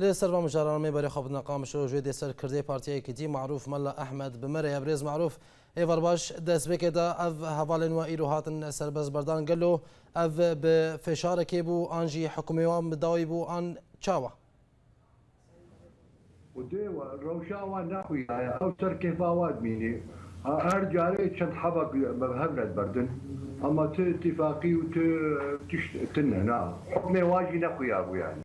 و بری خواب نقامش و جوی سر کرده پارتیای کدی معروف ملا احمد بمره ابرز معروف ایوار باش دست بکه دا أو حوال و هاتن سر بز بردان گلو أو به فشار که بو آنجی حکومی و مداوی بو آن چاوا ودي روشاوا نحوي أو سر كيفاوات ميني هر جاري چند حبق بهبرد بردن. اما ت اتفاقي وت تشت تنه نعم حكمي واجي نحوي ابو يعني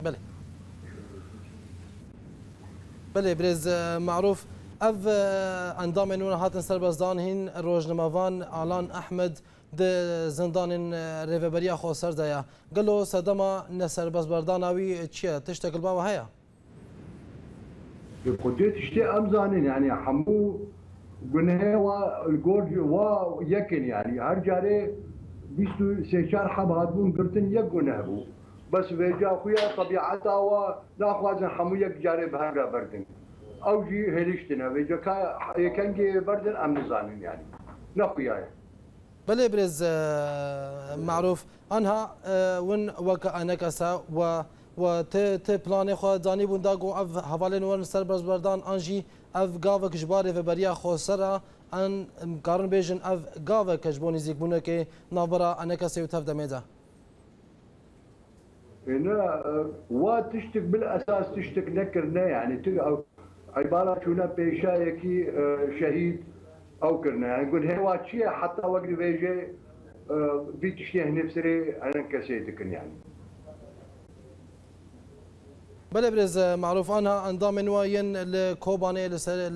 بله برز معروف. اف اندام نون هاتن سربازدان هین روزنموان آلان أحمد د زندان ریوبریا خو سر دیا گلو صدما نسرباز بردان اوی چیه تشتکل با هيا قديت اشتي امزانين يعني حمو بنهي والجورج و يكن يعني هر جاري بيستو سيشار حبات بون قرتن يقونه بو. بس فيجا خويا طبيعتا و ناخوازن حمو يك جاري بهنگا بردن. أو جي هلشتنا فيجا كا يكنجي بردن ام نزانين يعني نخويا بله برز معروف. آنها ون وكا انكسا و و ت ت پلان خو دانی بون دا گو اف حواله ور سر برز بردان. انجی اف گاو کجبار و بریا خو سرا. آن کارن بیژن اف گاو کجبونی زیک بونه که نابرا انکسه و تف دمیدا هنا وا تشتك بالأساس تشتك نكرنا يعني عبارة شونا بيشايكي شهيد أو كرنا يعني نقول هوا شيء حتى وقت بيجي بيتشيه نفسري أنا كسيتك يعني. بله برز معروف آنها اندام نواین لکوبانه لسر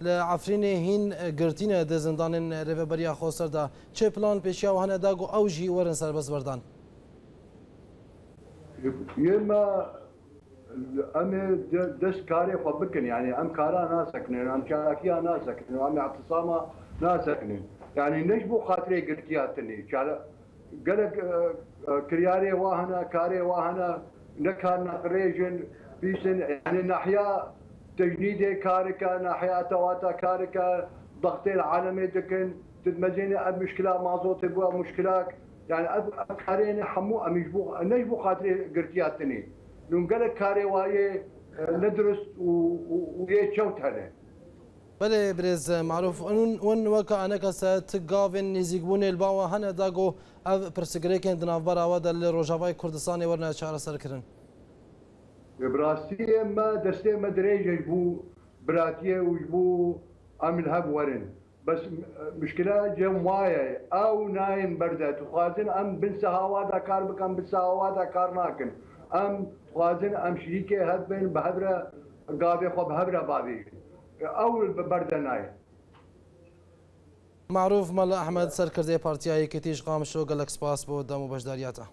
لعفرین هین گرتین ده زندان ریوبریا خوستر دا چه پلان پیشیا و هنه داگو أو جی ورن بس يما ام دس كاري خبكن يعني ام كارا ناسكن ام شاركيا ناسكن ام اعتصاما ناسكن يعني نجبو خاطري قلتياتني قالك كرياري واهنا كاري واهنا نكهر نقريجن بيسن يعني ناحية تجنيد كاركا ناحية تواتا كاركا ضغطي العالمي دكن تتمجيني اب مشكله مازوت بو مشكلك يعني اب كارين حمو ام يجبو نجبو خاطري قرتياتني لون قال كاري وايه ندرس ويتشوت هذا. بله برز معروف. اون ون وقع انك ست گاوین نزیگبون الباوا هنه داگو او پرسگری کن دناف برا و دل روجاوای کردستان ورنه چهار سر کرن. براستی ما دسته مدریجش بو براتیه وش بو عمل هب ورن. بەس مشکلە جێم وایە ئەو ناین بەردە توخوازن ئەم بنسە هاوادا کار بکەم بساوادا کار ناکن. ئەم خوازن ئەم شیریکێ هەت بن بە هەبرە گاوێ خۆ بە هەبرە باوی ئەو بەردە نایە معروف مەلا ئەحمد سەرکردێ پارتیایی کتیش قام شۆ گەلەکسپاس بۆ دەم و بەشداریاتە